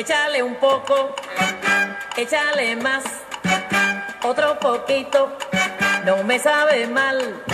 Échale un poco, échale más, otro poquito, no me sabe mal.